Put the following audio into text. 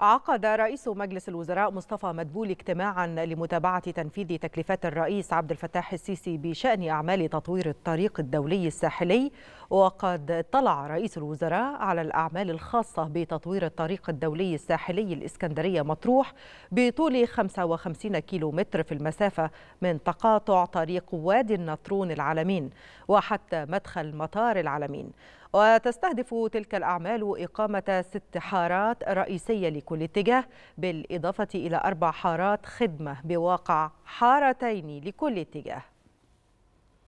عقد رئيس مجلس الوزراء مصطفى مدبول اجتماعا لمتابعة تنفيذ تكليفات الرئيس عبد الفتاح السيسي بشأن أعمال تطوير الطريق الدولي الساحلي. وقد اطلع رئيس الوزراء على الأعمال الخاصة بتطوير الطريق الدولي الساحلي الإسكندرية مطروح بطول 55 كيلو متر في المسافة من تقاطع طريق وادي النطرون العالمين وحتى مدخل مطار العالمين. وتستهدف تلك الأعمال إقامة ست حارات رئيسية لكل اتجاه بالإضافة إلى أربع حارات خدمة بواقع حارتين لكل اتجاه.